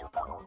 よかろう。